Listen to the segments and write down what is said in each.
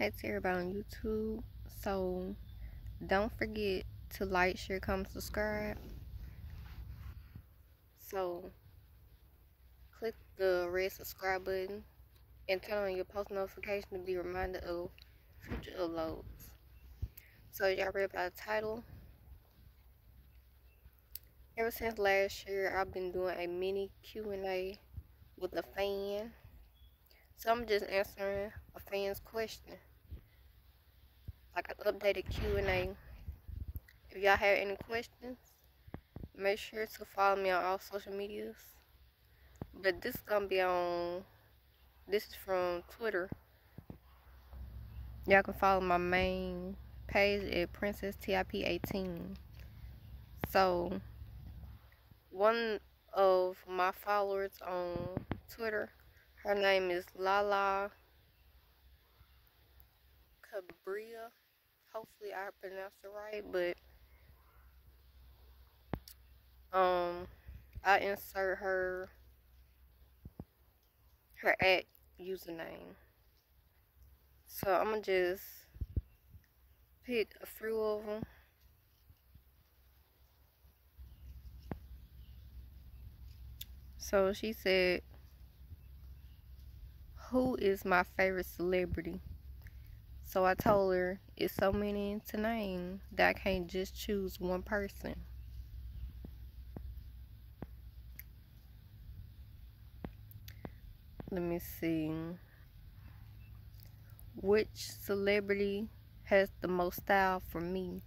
Hey to everybody on YouTube. So don't forget to like, share, comment, subscribe. So click the red subscribe button and turn on your post notification to be reminded of future uploads. So y'all read about the title. Ever since last year, I've been doing a mini Q&A with a fan. So I'm just answering a fan's question. Like an updated Q&A. If y'all have any questions, make sure to follow me on all social medias. But this is gonna be on this is from Twitter. Y'all can follow my main page at Princess TIP 18. So one of my followers on Twitter, her name is Lala Cabria. Hopefully I pronounced it right, but um I insert her her at username. So I'm gonna just pick a few of them. So she said, Who is my favorite celebrity? So I told her it's so many to name that I can't just choose one person. Let me see. Which celebrity has the most style for me?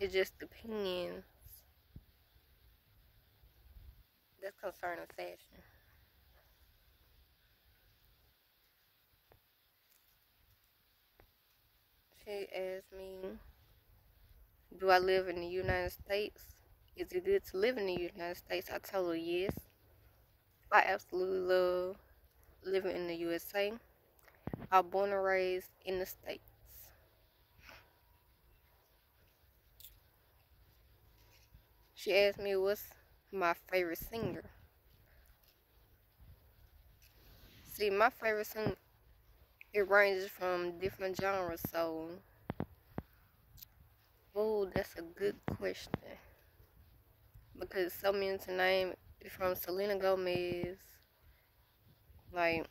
It just depends. That's concerning fashion. She asked me, Do I live in the United States? Is it good to live in the United States? I told her yes. I absolutely love living in the USA. I was born and raised in the States. She asked me what's my favorite singer. See, my favorite singer, it ranges from different genres, so, oh, that's a good question. Because so many to name from Selena Gomez, like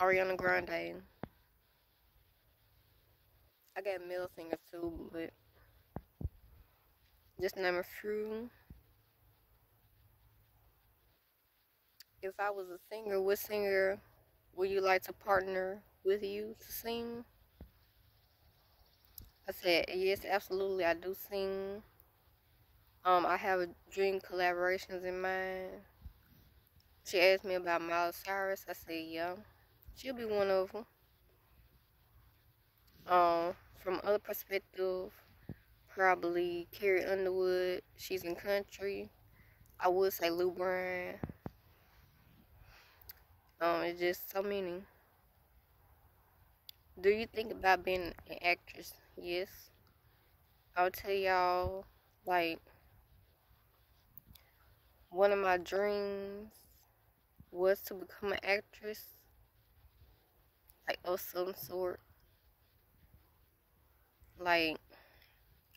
Ariana Grande. I got male singers too, but just name a few. If I was a singer, what singer would you like to partner with you to sing? I said, yes, absolutely, I do sing. Um, I have a dream collaborations in mind. She asked me about Miley Cyrus. I said, yeah, she'll be one of them. Um, from other perspective, probably Carrie Underwood. She's in country. I would say Luke Bryan. Um, it's just so many. Do you think about being an actress? Yes. I'll tell y'all, like, one of my dreams was to become an actress, like of some sort. Like,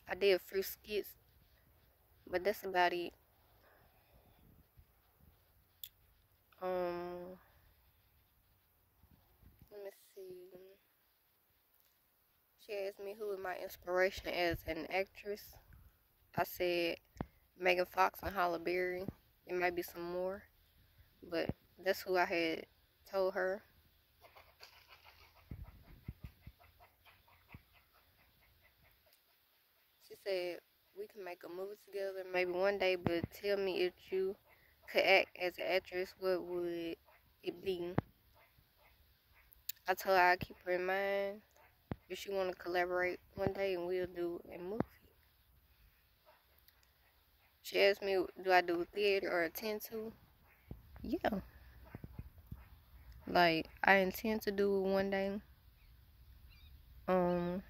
I did a few skits, but that's about it. Um, let me see. She asked me who my inspiration as an actress. I said Megan Fox and Halle Berry. It might be some more, but that's who I had told her. She said we can make a movie together maybe one day, but tell me if you could act as an actress, what would it be? I told her I'd keep her in mind if she want to collaborate one day and we'll do a movie. She asked me, do I do theater or attend to? Yeah. Like, I intend to do it one day. Um,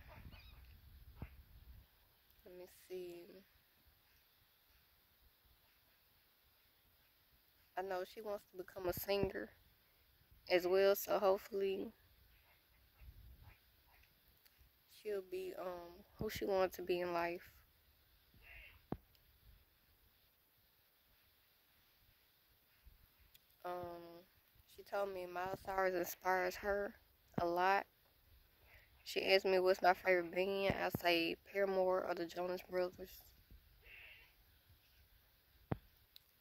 let me see. I know she wants to become a singer as well, so hopefully she'll be um who she wants to be in life. Um, she told me Miley Cyrus inspires her a lot. She asked me what's my favorite band. I say Paramore or the Jonas Brothers.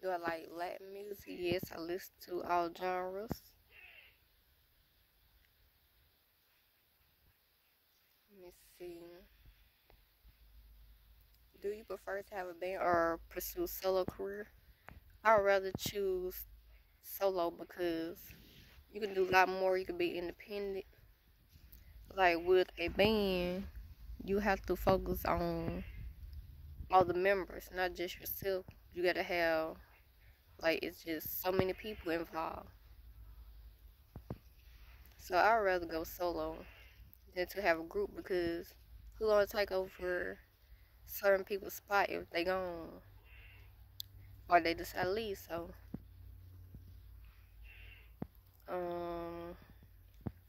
Do I like Latin music? Yes, I listen to all genres. Let me see. Do you prefer to have a band or pursue solo career? I would rather choose solo because you can do a lot more. You can be independent. Like with a band, you have to focus on all the members, not just yourself. You gotta have like it's just so many people involved. So I'd rather go solo than to have a group because who gonna take over certain people's spot if they gone or they decide to leave. So um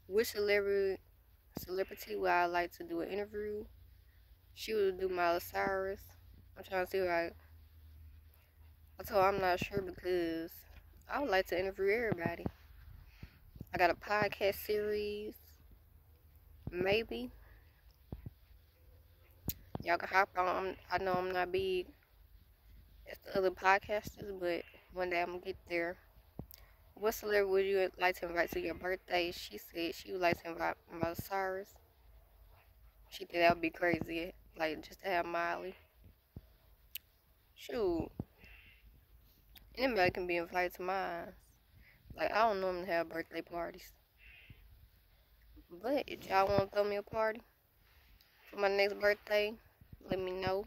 which celebrity celebrity would I like to do an interview? She would do Miley Cyrus. I'm trying to see like I told her I'm not sure because I would like to interview everybody. I got a podcast series. Maybe. Y'all can hop on. I know I'm not big as the other podcasters, but one day I'm to get there. What celebrity would you like to invite to your birthday? She said she would like to invite Miley. She think that would be crazy, like just to have Miley. Shoot. Anybody can be invited to mine. Like, I don't normally have birthday parties. But if y'all want to throw me a party for my next birthday, let me know.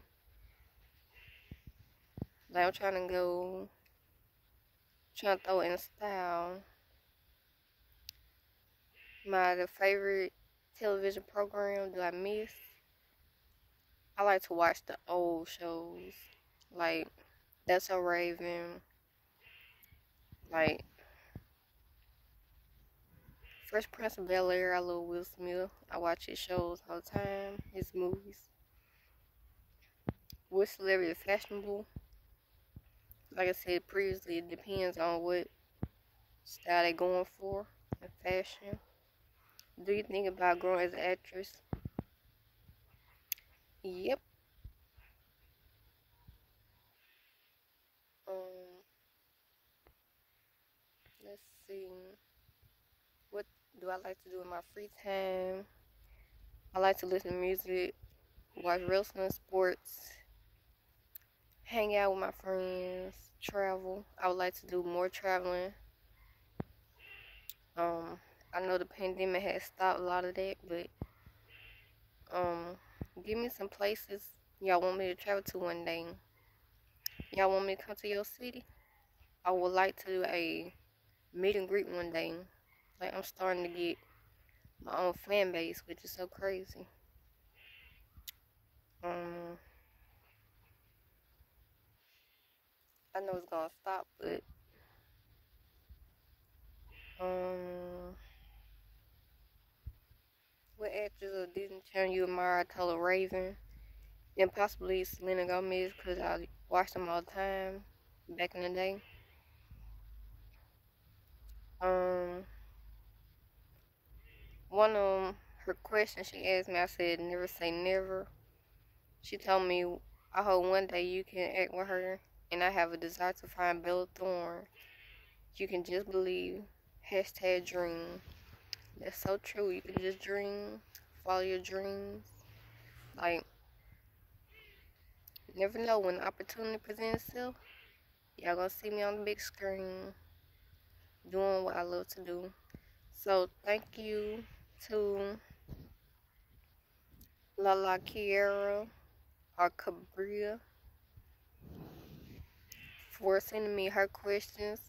Like, I'm trying to go, trying to throw in style. My the favorite television program do I miss? I like to watch the old shows. Like, That's So Raven, like, Fresh Prince of Bel Air, I love Will Smith. I watch his shows all the time, his movies. What celebrity is fashionable? Like I said previously, it depends on what style they're going for in fashion. Do you think about growing as an actress? Yep. Um, let's see. Do I like to do in my free time? I like to listen to music, watch wrestling, sports, hang out with my friends, travel. I would like to do more traveling. Um, I know the pandemic has stopped a lot of that, but um, give me some places y'all want me to travel to one day. Y'all want me to come to your city? I would like to do a meet and greet one day. Like I'm starting to get my own fan base, which is so crazy. Um, I know it's gonna stop, but um, what actors or Disney Channel you admire? I Raven, and possibly Selena Gomez, cause I watched them all the time back in the day. Um, one of her questions she asked me, I said, never say never. She told me, I hope one day you can act with her, and I have a desire to find Bella Thorne. You can just believe. Hashtag dream. That's so true. You can just dream, follow your dreams. Like, never know when opportunity presents itself. Y'all gonna see me on the big screen doing what I love to do. So, thank you to Lala Kiera or Cabria for sending me her questions.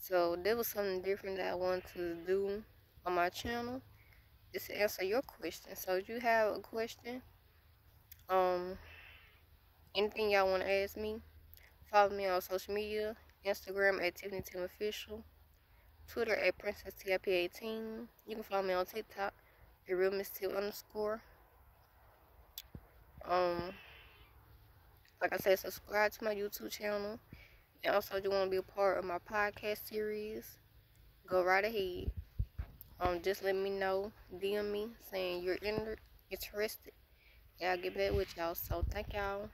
So there was something different that I wanted to do on my channel is to answer your question. So if you have a question, um, anything y'all want to ask me, follow me on social media, Instagram at Tiffany Thames Official, Twitter at Princess TIP18. You can follow me on TikTok at Real Miss Tip underscore. Um, like I said, subscribe to my YouTube channel. And also, if you want to be a part of my podcast series, go right ahead. Um, just let me know, DM me saying you're interested, and I'll get back with y'all. So, thank y'all.